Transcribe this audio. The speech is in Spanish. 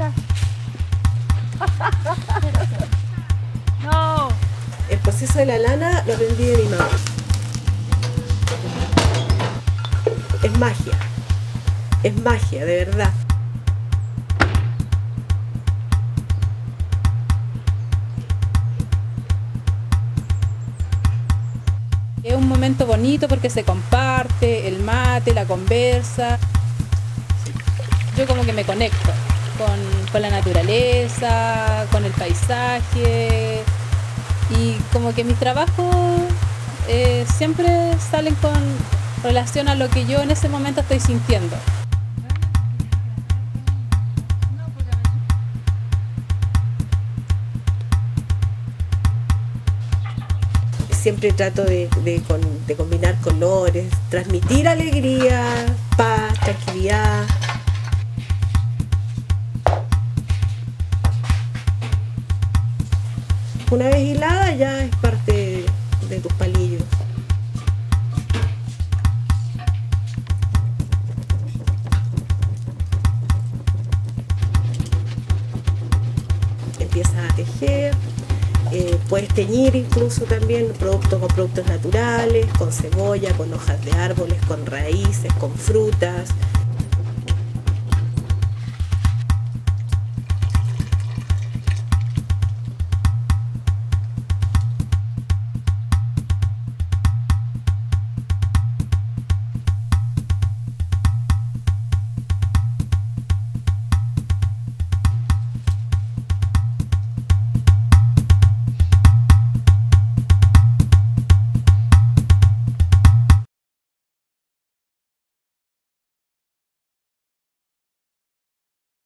no. El proceso de la lana lo aprendí de mi mamá. Es magia. Es magia, de verdad. Es un momento bonito porque se comparte el mate, la conversa. Yo como que me conecto con, la naturaleza, con el paisaje y como que mis trabajos eh, siempre salen con relación a lo que yo en ese momento estoy sintiendo. siempre trato de, combinar colores, transmitir alegría, paz, tranquilidad. Una vez hilada ya es parte de tus palillos. Empiezas a tejer. Eh, puedes teñir incluso también productos con productos naturales, con cebolla, con hojas de árboles, con raíces, con frutas.